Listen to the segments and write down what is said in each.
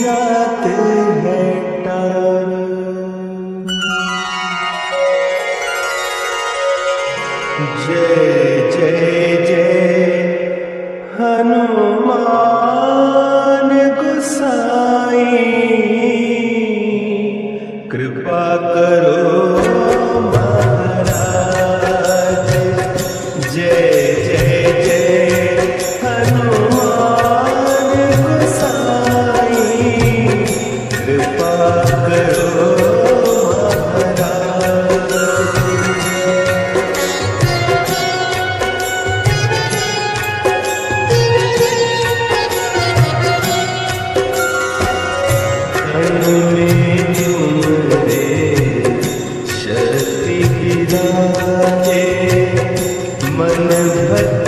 जाते हैं डर जय जय जय हनुमान गुसाई। जाके मन भर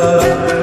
love.